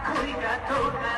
cita.